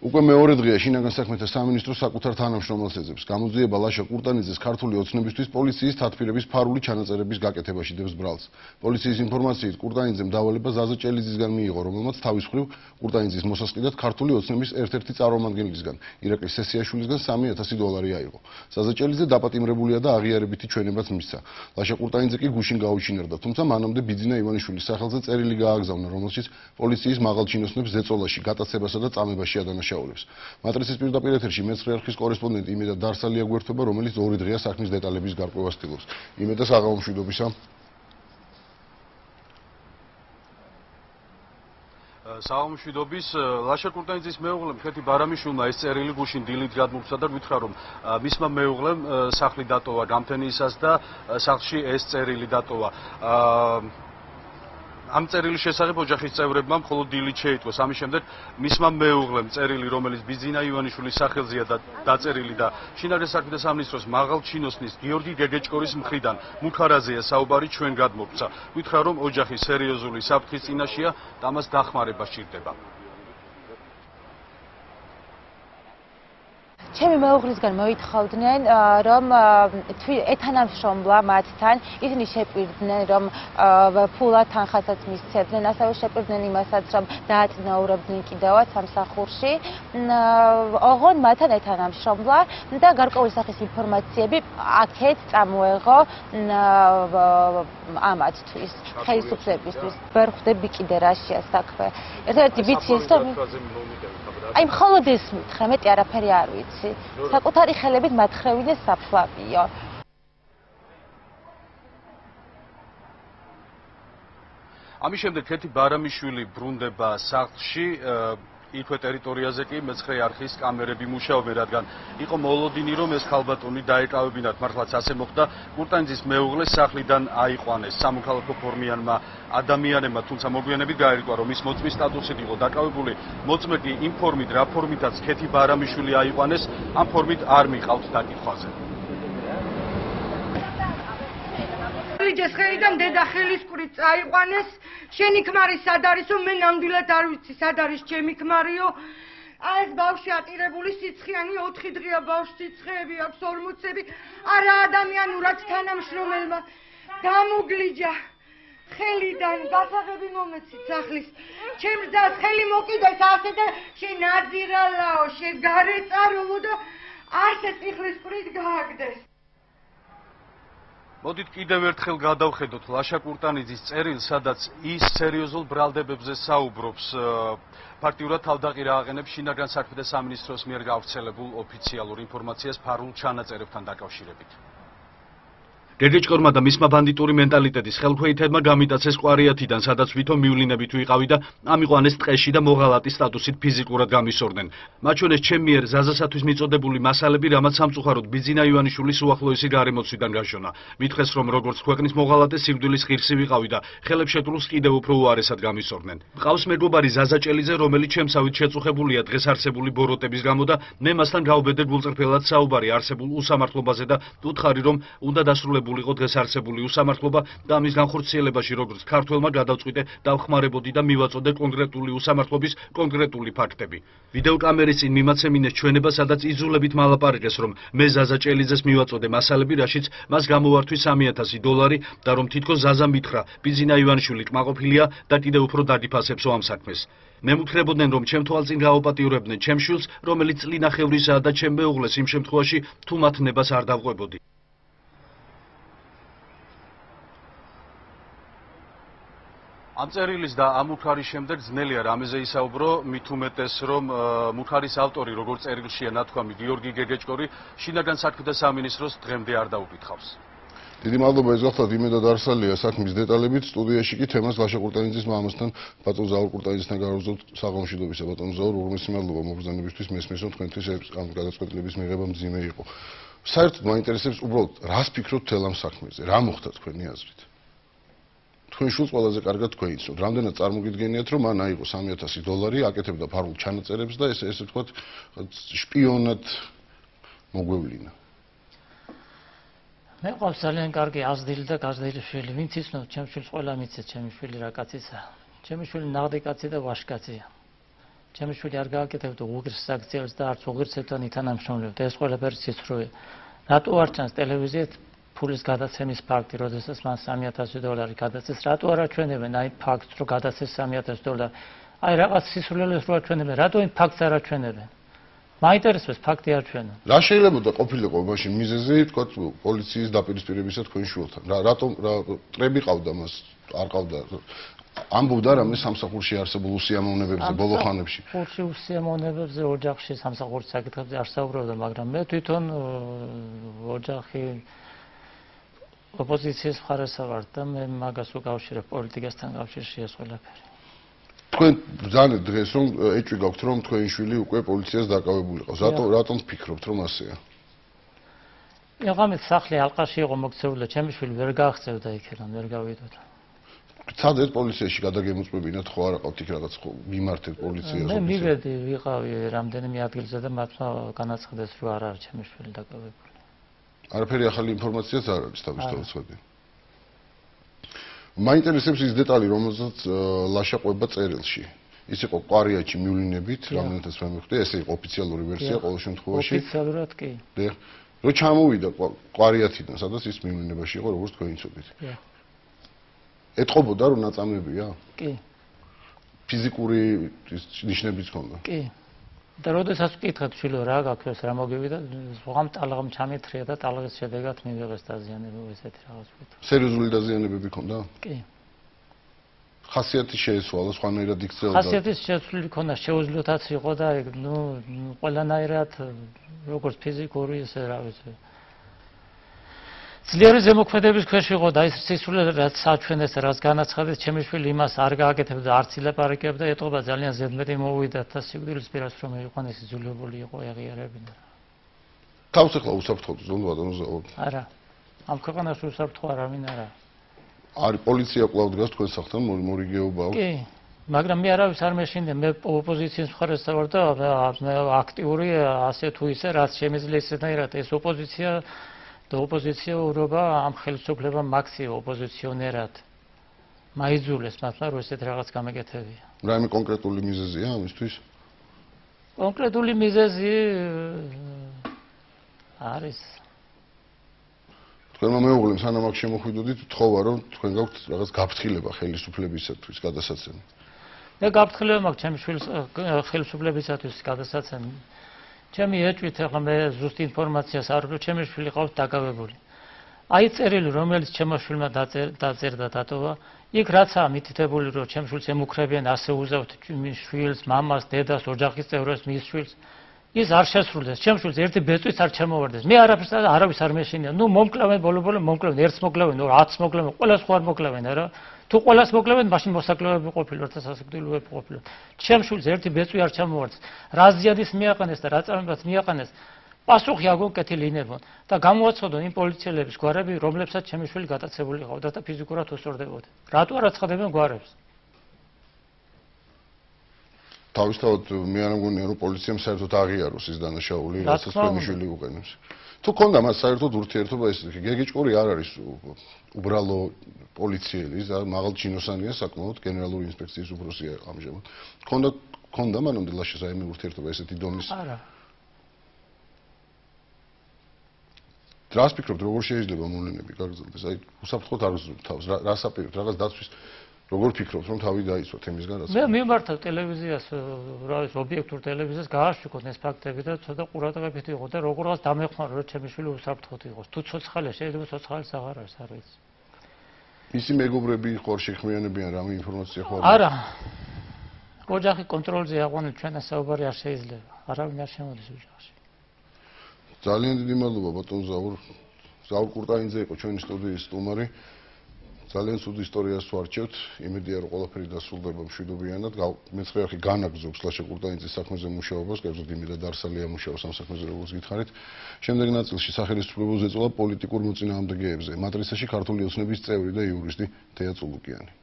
უკვე მეორე დღეა შინაგან საქმეთა სამინისტროს საკუთარ თანამშრომელს ეძებს გამოძიება ლაშა კურტანიძეს ქართული ოცნებისთვის პოლიციის თათფირების ფარული ჩანაწერების გაკეთებაში დებს ბრალს. პოლიციის ინფორმაციით კურტანიძემ დავალება ზაზა ჭელიძისგან მიიღო, რომელმაც თავის მხრივ კურტანიძის მოსასყიდად ქართული ოცნების ერთ-ერთი წარმომადგენლისგან, ირაკლი სესიაშვილისგან 3000 დოლარი აიღო. ზაზა ჭელიძე დაპატიმრებულია და აღიარებითი ჩვენებაც მისცა. ლაშა კურტანიძე კი გუშინ გაუჩინარდა, თუმცა მანამდე ბიძინა ივანიშვილის სახელზე წერილი გააგზავნა, რომელშიც პოლიციის მაღალჩინოსნებს ზეწოლაში, გატაცებასა და წამებაში ადანაშაულებდა. შეავლებს. მატრიცის პირდაპირ ეთერში მეცხრე არქის კორესპონდენტი იმედა დარსალია გვერდთობა, რომელიც ორი დღეა საქმის დეტალების გარკვევას ცდილობს. იმედა საღამომშვიდობისა. საომშვიდობის ლაშა კურტანიძის მეუღლემ ხეთი ბარამიშვილმა ეს წერილი გუშინ დილით გადმოგცა და გითხრა რომ მისმა მეუღლემ სახლი დატოვა გამთენისას და სახლში ეს წერილი დატოვა. ამ წერილის შესახებ ოჯახის წევრებმა მხოლოდ დილით შეიტყვეს. ამის შემდეგ მისმა მეუღლემ წერილი, რომელიც ბიზინა ივანიშვილის სახელზეა და დაწერილი და შინაგან საქმეთა სამინისტროს მაღალჩინოსნის გიორგი გეგეჭკორის მხრიდან მუქარაზეა საუბარი ჩვენ გადმოგცა. გითხრა რომ ოჯახი სერიოზული საფრთხის წინაშეა და მას დახმარება სჭირდება. ჩემი მეუღლისგან მოითხოვდნენ რომ ეთანამშრომლა მათთან ისინი შეპირდნენ რომ ფულად თანხასაც მისცემდნენ ასევე შეპირდნენ იმასაც რომ დააწნაურებდნენ კიდევაც სამსახურში ოღონ მათთან ეთანამშრომლა და გარკვეული სახის ინფორმაციები აქეთ წამოეღო ამათთვის ხელისუფლებისთვის ვერ ხვდები კიდე რაშია საქმე ერთ-ერთი ვიცი ის რომ აი მხოლოდ ეს მითხრა, მეტი არაფერი არ ვიცი. საკუთარი ხელებით მათხრევინე საფლავიო. ამის შემდეგ ქეთი ბარამიშვილი ბრუნდება სახლში იქვე ტერიტორიაზე კი მეცხრე არხის კამერები მუშაობენ, რადგან იყო მოლოდინი, რომ ეს ხალბატონი დაეკავებინათ, მართლაც ასე მოხდა. კურტანძის მეუღლე სახლიდან აიყვანეს სამოქალაქო ფორმიანმა ადამიანებმა, თუმცა მოგვიანებით გაირკვა, რომ ის მოწმის სტატუსით იყო დაკავებული. მოწმე კი იმ ფორმით, რა ფორმითაც ქეთი ბარამიშვილი აიყვანეს, ამ ფორმით არ მიყავთ დაკითხვაზე. ვიჯეს ხელიდან დედა ხელის კვრის წაიყვანეს. შენი ქმარი სად არისო? მე ნამდვილად არ ვიცი სად არის ჩემი ქმარიო. ეს ბავშვი ატირებული სიცხიანი 4 დღეა ბავშვი სიცხეები აქვს ორმოცები. არა ადამიანურად თანამშრომელმა. გამოგლიჯა ხელიდან გასაღები მომეცი სახლის. ჩემს და ხელი მოკიდეს ასე და შენ აძირალაო შენ გარეწაროვო და ასე ციხლის კვრის გააგდეს მოდით კიდევ ერთხელ გადავხედოთ ლაშა კურტანიძის წერილს, სადაც ის სერიოზულ ბრალდებებზე საუბრობს. პარტიურად თავდაყირა აღენებს შინაგან საქმეთა სამინისტროს მიერ გავრცელებულ ოფიციალურ ინფორმაციას ფარულ ჩანაწერებთან დაკავშირებით. გეგეჭკორმა და მისმა ბანდიტური მენტალიტეტის ხელქვეითებმა გამიტაცეს ყვარიათიდან, სადაც ვითომ მივლინებით ვიყავი და ამიყვანეს ტყეში და მოღალატის სტატუსით ფიზიკურად გამისორდნენ. მათ შორის ჩემიერ ზაზასათვის მიწოდებული მასალები, რამაც სამწუხაროდ ბიზინა ივანიშვილის უახლოესი გარემოცვიდან გაშონა. მითხეს, რომ როგორც ქვეყნის მოღალატე სიკვდილის ღირსი ვიყავი და ხელებს შეტრულს კიდევ უფრო უარესად გამისორდნენ. მყავს მეგობარი ზაზა ჭელიძე, რომელიც ჩემსავით შეწუხებულია დღეს არსებული ბოროტების გამო და მე მასთან გავბედე გულწრფელად საუბარი არსებულ უსამართლობაზე და უთხარი, რომ უნდა დასრულებულიყო აღიარებულიყო დღეს არსებული უსამართლობა და ამის განხორციელებაში როგორც ქართველმა გადავწყვიტე დავხმარებოდი და მივაწოდე კონკრეტული უსამართლობის კონკრეტული ფაქტები. ვიდეოკამერის წინ მიმაცემინეს ჩვენება, სადაც იზოლებით მალაპარაკეს, რომ მე ზაზა ჭელიძეს მივაწოდე მასალები, რაშიც მას გამოვართვი 3000 დოლარი და რომ თითქოს ზაზა მითხრა, ბიზინა ივანიშვილი კმაყოფილია და კიდევ უფრო დაგიფასებსო ამ საქმეს. მე მუთხრებოდნენ რომ ჩემ თვალწინ გაოპატიურებდნენ ჩემ შვილს, რომელიც წლინახევრისაა და ჩემ მეუღლეს იმ შემთხვევაში თუ მათ ნებას არ დავყვებოდი. ამ წერილის და ამ მუქარის შემდეგ ძნელია რამეზე ისაუბრო, მით უმეტეს რომ მუქარის ავტორი როგორც წერილშია ნათქვამი გიორგი გეგეჭკორი შინაგან საქმეთა სამინისტროს დღემდე არ დაუკითხავს. დიდი მადლობა ეს გახლავთ იმედა დარსალია საქმის დეტალებით. სტუდიაში კი თემას ლაშა კურტანიძის მამასთან ბატონ ზაურ კურტანიძისთან გავუძოთ საღამოშიდობისა. ბატონ ზაურ უღმესი მადლობა მოგზაურობისთვის მესმის რომ თქვენთვის ამ გადაწყვეტილების მიღება მძიმე იყო. საერთოდ მაინტერესებს უბრალოდ რას ფიქრობთ თელ ამ საქმეზე? რა მოხდა თქვენი აზრით თქვენ შულს ყველაზე კარგად თქვენ იცნობთ. რამდენად წარმოგიდგენიათ, რომ მან აიღო 3000 დოლარი, აკეთებდა ფარულ ჩანაწერებს და ეს ესე ვთქვათ, შპიონად მოგვევლინა. მე ყავს ძალიან კარგი აზრილი და გაზრდილი შვილი. ვინც იცნობ, ჩემს შვილს ყველა მიცეთ, ჩემი შვილი რა კაცისა. ჩემი შვილი ნაღდი კაცი და ვაშკაცია. ჩემი შვილი არ გააკეთებდა უღირს საქციელს და არც უღირსებთან ითანამშრომლებდა. ეს ყველაფერი სიცრუე. რატო არ ჩანს ტელევიზიით ფულის გადაცემის ფაქტი, როდესაც მან 3000 დოლარი გადაწეს, რატო არ აჩვენებენ აი ფაქტს, რომ გადაწეს 3000 დოლარი? აი რაღაც სისულელეს რო აჩვენებენ, რატო იმ ფაქტს არ აჩვენებენ? მაინტერესებს ფაქტი აჩვენა. რა შეიძლება და ყოფილიყო მაშინ მიზეზი, თქვა პოლიციის დაპირისპირებისა თქვენ შულთან. რა რატომ რა ტრები ყავდა მას? არ ყავდა ამბობდა რამე სამსახურში არსებულ უსიამოვნებებზე ბოლო ხანებში. ხურში უსიამოვნებებზე ოჯახში სამსახურის საკითხებზე არ საუბრობდა, მაგრამ მე თვითონ ოჯახი ოპოზიციის მხარესა ვარ და მე მაგას უკავშირებ პოლიტიკასთან კავშირში ეს ყველაფერი. თქვენ ბრძანეთ დღეს რომ ეჭვი გაქვთ რომ თქვენი შვილი უკვე პოლიციას დაკავებული ყავს. რატო რატომ ფიქრობთ რომ ასეა? იღამეთ სახლი ალყაში იყო მოქცეული და ჩემი შვილი ვერ გააღწევდა იქიდან, ვერ გავიდოდა. ცად ეს პოლიციაში გადაგემოწმებინათ ხო არა ყავთ იქ რაღაც ხო მიმართეთ პოლიციას მე მივედი ვიყავი რამდენიმე ადგილზე და მათმა განაცხადეს რომ არ არის ჩემი შვილი დაკავებული არაფერი ახალი ინფორმაციაც არ არის თავისთავად ხედი მაინტერესებს ის დეტალი რომელზეც ლაშა ყვება წერილში. ის იყო ყვარიაჩი მივლინებით რამდენადაც მე მივხვდი ეს იყო ოფიციალური ვერსია ყოველ შემთხვევაში. ოფიციალურად კი. დიახ რო ჩამოვიდა ყვარიათიდან სადაც ის მივლინებაში იყო როგორც თქვენ იცოდით დიახ ეთყობოდა რომ ნაწამებია? კი. ფიზიკური ნიშნებიც ქონდა? კი. და როდესაც ვკითხეთ შილო რა გაქვს რა მოგივიდა, ზღამ ტალღამ ჩამეთრია და ტალღის შედეგად მივიღეს დაზიანებები ესეთი რაღაც ვით. სერიოზული დაზიანებები ქონდა? კი. ხასიათი შეეცვალა, სხვანაირად იქცეოდა. ხასიათის შეცვლილი ქონდა, შეუძლოთაც იყო და ნუ ყველანაირად როგორც ფიზიკური ესე რა ვიცი. ძლიერი ზემოქმედების ქვეშ იყო და ის სისულელად რაც საჩვენეს რაც განაცხადეს ჩემი შვილი იმას არ გააკეთებდა არც ილაპარაკებდა ეტყობა ძალიან ზედმეტი მოუვიდა და სიკვდილის პირას რომ იყვანეს იძულებული იყო ეღიარებინა თავს ახლა უსაფრთხო ზონ ბატონო არა ამ ქვეყანაში უსაფრთხო არავინ არა. არის პოლიცია კვლავ დგას თქვენ სახთან მორიგეობაო კი მაგრამ მე არავის არ მეშინდა მე ოპოზიციის მხარესა ვარ და აქტიური ასე თუ ისე რაც შემიძლია ისეთაირად ეს ოპოზიცია და ოპოზიცია ურობა ამ ხელისუფლება მაქსიო ოპოზიციონერად მაიძულეს მათმა რომ ესეთ რაღაც გამეკეთებია. რაიმე კონკრეტული მიზეზია ამისთვის? კონკრეტული მიზეზი არის თქვენ მეუღლემ სანამ აქ შემოხვიდოდით, თხოვა რომ თქვენ გაქვთ რაღაც გაფრთხილება ხელისუფლებისათვის გადასაცემი. მე გაფრთხილება მაქვს ჩემი შვილის ხელისუფლებისათვის გადასაცემი. ჩემი ეჭვით ახლა მე ზუსტ ინფორმაციას არ ვრო ჩემი შვილი ყავს დაკავებული აი წერილი რომელიც ჩემო შვილმა დაწერდა დატოვა. იქ რაცაა მითითებული რომ ჩემ შვილს ემუქრებიან ასე უზავთ შვილს მამას დედას ოჯახის წევრებს მის შვილს ის არ შესრულდეს ჩემ შვილს ერთი ბეწვით არ ჩამოვარდეს მე არაფერს არავის არ მეშინია ნუ მომკლავენ ბოლო-ბოლო მომკლავენ ერთს მოკლავენ 10 მოკლავენ ყველას არ მოკლავენ არა თუ ყოველას მოკლევენ, მაშინ მოსაკლევები ყოფილოთ და სასიკვდილოები ყოფილოთ. ჩემ შულს ერთი ბეწვი არ ჩამოვარდს. რა ზიადის მიაყენეს და რა წარმებას მიაყენეს? პასუხი აგონკეთი ლინებონ და გამოაცხადონ იმ პოლიციელების გვარები, რომლებსაც ჩემი შვილი გატაცებული ყავდა და ფიზიკურად უსწორდებოდა. რატო არ აცხადებენ გვარებს? თავისთავად მე არ მგონია რომ პოლიციამ საერთოდ აღიაროს ის დანაშაული, რასაც ჩემი შვილი უყენებს. თუ ქონდა მას საერთოდ ურთიერთობა ეს გეგეჭკური არ არის უბრალო პოლიციელი მაღალ ჩინოსანია საკმაოდ გენერალური ინსპექციის უფროსია ამჟამად. ქონდა ქონდა მანამდე ლაშა საერთოდ ურთიერთობა ესეთი დონის არა. რას ფიქრობთ როგორ შეიძლება მოვლენები გაგრძელდეს აი უსაფრთხოდ არ ზრუნავთ თავს რა საპირეთ რაღაც დაცვის როგორ ფიქრობთ რომ თავი დაიცვათ ემისგან რაც მე მიმართავ ტელევიზიას რა ვიცი ობიექტურ ტელევიზიას გააშუქოთ ეს ფაქტები და ცოტა ყურადღებით იყო და როგორღაც დამეხმარო რომ ჩემი შვილი უსაფრთხოდ იყოს. თუ ცოცხალია შეიძლება ცოცხალის აღარ არის არ ვიცი. მისი მეგობრები ხო შეხმიანებიან რამე ინფორმაცია ხო არა. ოჯახი კონტროლზე აყვანილ ჩვენთან საუბარი არ შეიძლება. არავინ არ შემოდის ოჯახში. ძალიან დიდი მადლობა ბატონ ზაურ ზაურ კურტაინძე იყო ჩვენი სტუდიის სტუმარი. ძალიან ცუდი ისტორიას ვარჩევთ. იმედია რომ ყველაფერი დასრულდება მშვიდობიანად. მეცხრე ახი განაგზობს ლაშა კურტანიძის საქმეზე მუშაობას, კერძოდ იმედა დარსალია მუშაობს ამ საქმეზე როგორც გითხარით. შემდეგ ნაწილში სახელმწიფო ზეწოლა პოლიტიკურ მოწინააღმდეგეებზე. მატრიცაში ქართული ოცნების წევრი და იურისტი თეა წულუკიანი.